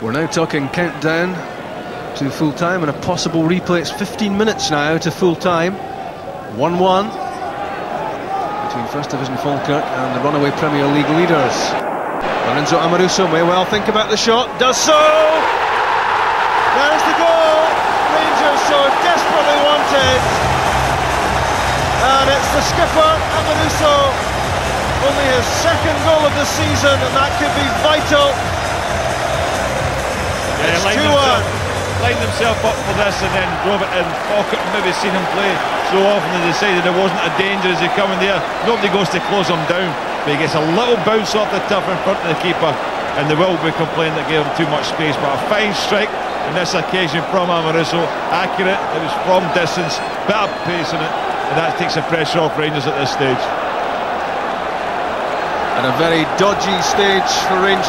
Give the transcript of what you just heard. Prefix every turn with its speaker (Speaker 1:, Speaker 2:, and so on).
Speaker 1: We're now talking countdown to full time and a possible replay. It's 15 minutes now to full time. 1 1 between First Division Falkirk and the runaway Premier League leaders. Lorenzo Amoruso may well think about the shot, does so! There's the goal! Rangers so desperately wanted. And it's the skipper, Amoruso. Only his second goal of the season, and that could be vital
Speaker 2: yeah, lined himself up for this and then drove it in. Falkirk maybe seen him play so often they decided there wasn't a danger as he coming there. Nobody goes to close him down, but he gets a little bounce off the turf in front of the keeper, and they will be complaining that gave him too much space. But a fine strike on this occasion from Amoruso, accurate. It was from distance, better pace in it, and that takes the pressure off Rangers at this stage.
Speaker 1: And a very dodgy stage for Rangers.